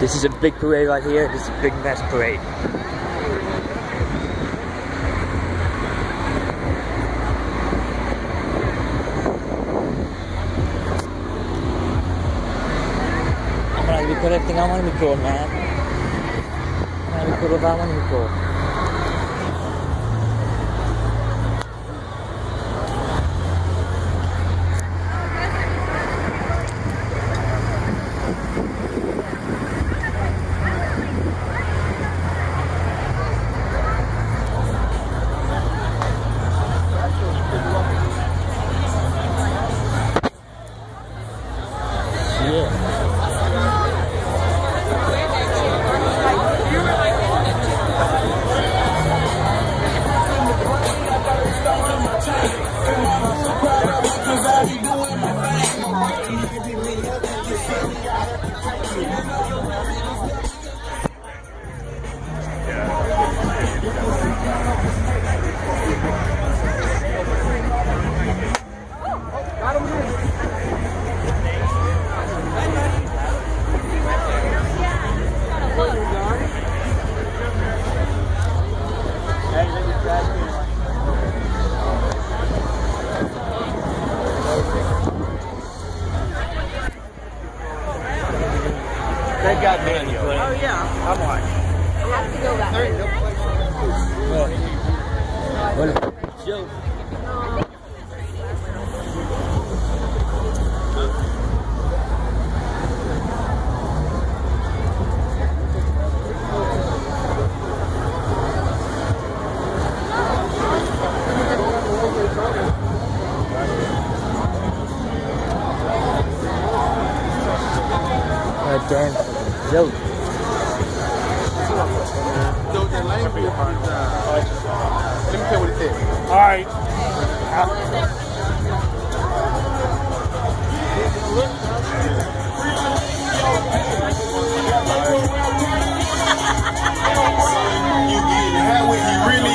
This is a big parade right here. This is a big mass parade. I'm gonna record everything I want to record, man. I'm gonna record what I want to record.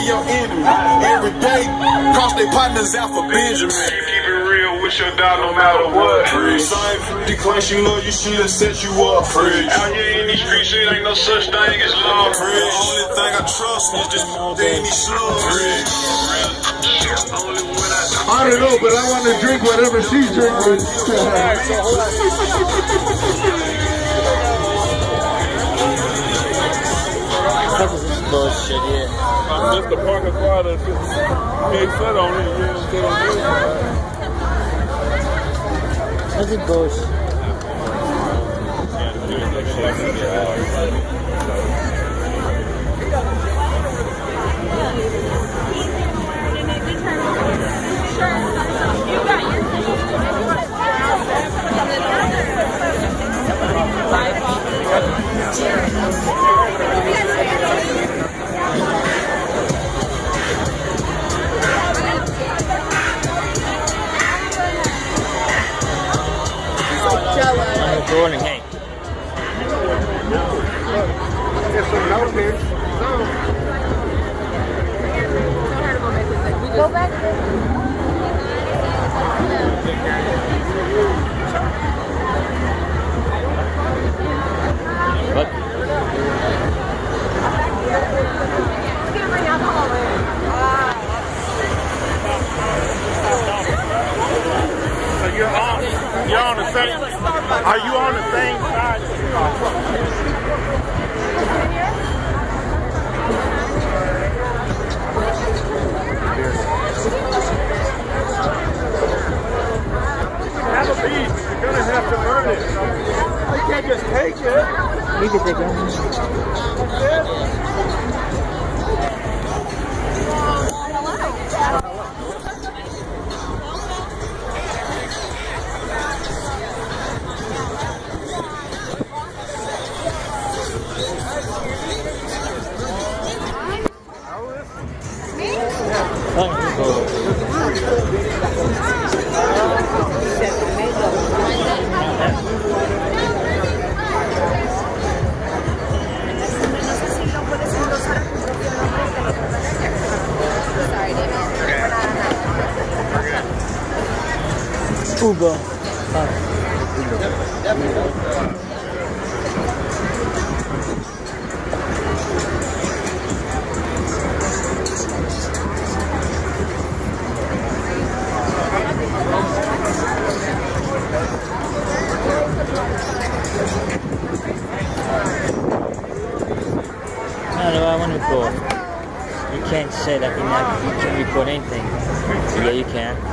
Your enemy. Every day, cross their partners out for Benjamin. Keep it real with your dog no matter what. Same the class you know you should have set you up. Fridge. Out here in these streets, it ain't no such thing as love. The only thing I trust is just in these slugs. Only when I I don't know, but I want to drink whatever she's drinking. Bullshit, yeah. Mr. Parker Father, he ain't said on it. He ain't said on it. What's it bullshit? Go back. You're on, you're on the same, are you on the same side? Have a beat. You're gonna have to earn it. You can't just take it. You can take it. Ugo. Oh. Ugo. You can't say that you, never, you can record anything. Yeah, you can.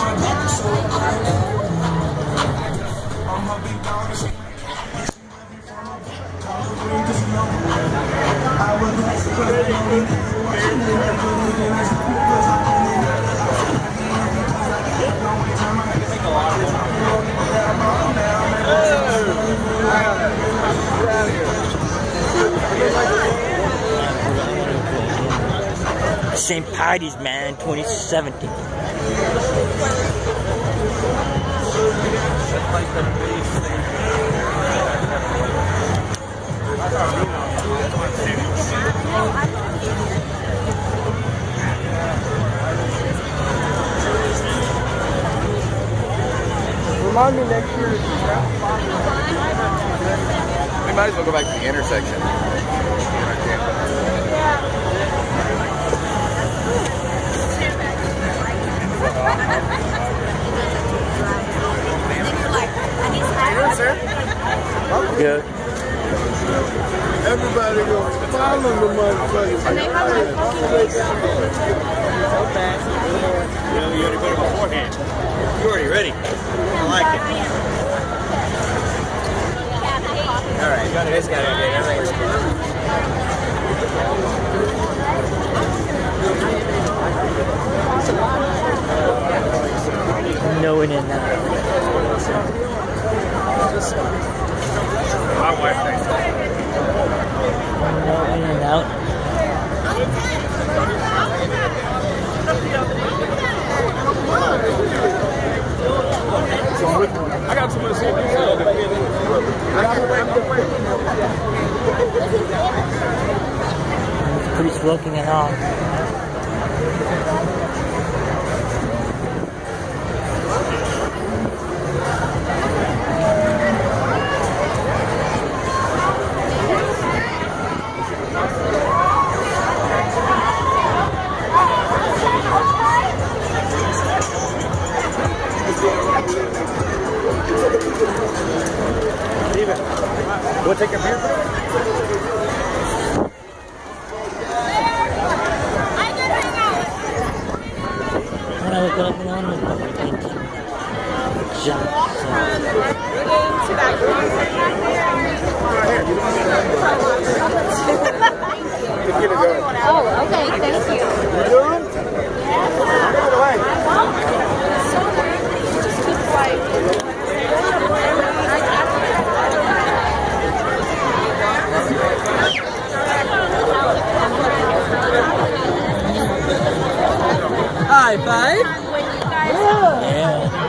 St. Patty's, man, 2017. Remind me next year. We might as well go back to the intersection. Good. Everybody go follow the motherfuckers. And they have fucking You, you already put it beforehand. You already ready. I like it. All right, got it. Everything's No in and out. My wife thinks No in and out. I got too much to tell. Police looking and all. We'll take a beer. High five. Yeah. yeah.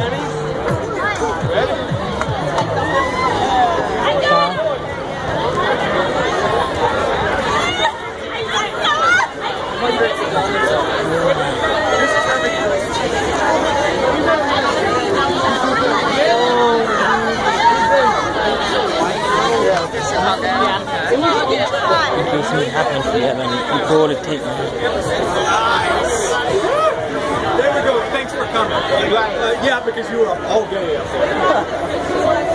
Ready? Yeah. It you, call it take coming. Uh, yeah, because you were all day up there.